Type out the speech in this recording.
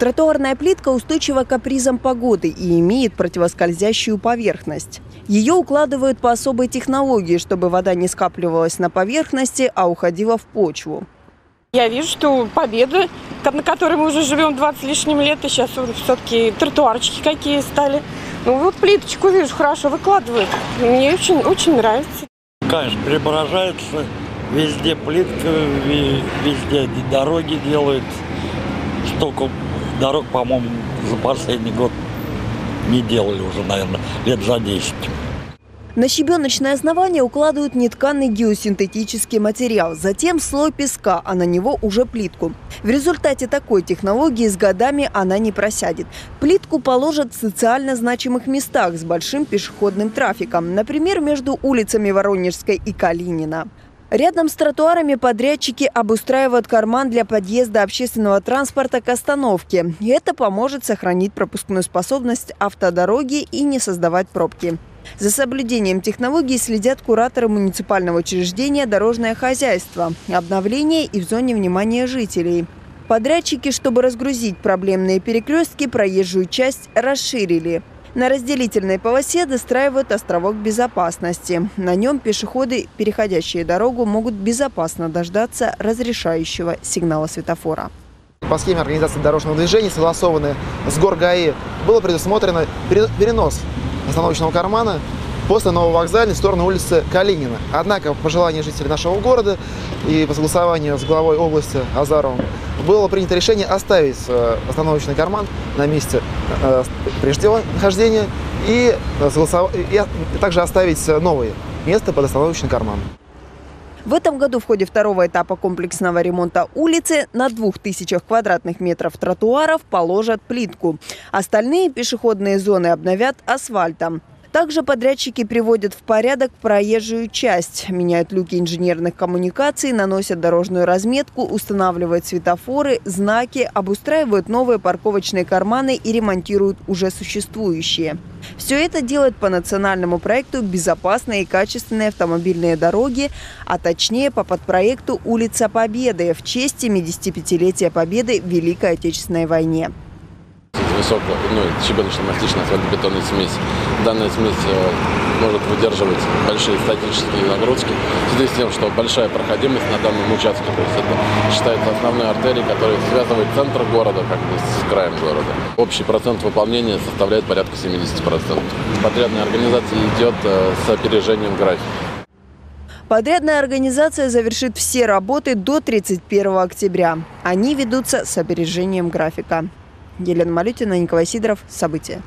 Тротуарная плитка устойчива к капризам погоды и имеет противоскользящую поверхность. Ее укладывают по особой технологии, чтобы вода не скапливалась на поверхности, а уходила в почву. Я вижу, что победа, на которой мы уже живем 20 лишним лет, и сейчас все-таки тротуарчики какие стали. Ну вот плиточку вижу, хорошо выкладывают. Мне очень, очень нравится. Конечно, преображается. Везде плитка, везде дороги делают. Столько дорог, по-моему, за последний год не делали уже, наверное, лет за 10. На щебеночное основание укладывают нетканый геосинтетический материал, затем слой песка, а на него уже плитку. В результате такой технологии с годами она не просядет. Плитку положат в социально значимых местах с большим пешеходным трафиком, например, между улицами Воронежской и Калинина. Рядом с тротуарами подрядчики обустраивают карман для подъезда общественного транспорта к остановке. Это поможет сохранить пропускную способность автодороги и не создавать пробки. За соблюдением технологий следят кураторы муниципального учреждения «Дорожное хозяйство», обновление и в зоне внимания жителей. Подрядчики, чтобы разгрузить проблемные перекрестки, проезжую часть расширили. На разделительной полосе достраивают островок безопасности. На нем пешеходы, переходящие дорогу, могут безопасно дождаться разрешающего сигнала светофора. По схеме организации дорожного движения, согласованной с ГОРГАИ, было предусмотрено перенос остановочного кармана после Нововокзальной в сторону улицы Калинина. Однако, по желанию жителей нашего города и по согласованию с главой области Азаровым, было принято решение оставить э, остановочный карман на месте э, прежнего нахождения и, согласов... и также оставить новое место под остановочный карман. В этом году в ходе второго этапа комплексного ремонта улицы на двух тысячах квадратных метров тротуаров положат плитку. Остальные пешеходные зоны обновят асфальтом. Также подрядчики приводят в порядок проезжую часть, меняют люки инженерных коммуникаций, наносят дорожную разметку, устанавливают светофоры, знаки, обустраивают новые парковочные карманы и ремонтируют уже существующие. Все это делают по национальному проекту «Безопасные и качественные автомобильные дороги», а точнее по подпроекту «Улица Победы» в честь 75-летия Победы в Великой Отечественной войне высокая, ну, щебеночно-мастичная асфальтобетонная смесь. Данная смесь э, может выдерживать большие статические нагрузки в связи с тем, что большая проходимость на данном участке. То есть это считается основной артерией, которая связывает центр города как бы с краем города. Общий процент выполнения составляет порядка 70%. Подрядная организация идет э, с опережением графика. Подрядная организация завершит все работы до 31 октября. Они ведутся с опережением графика. Елена Малютина, Николай Сидоров. События.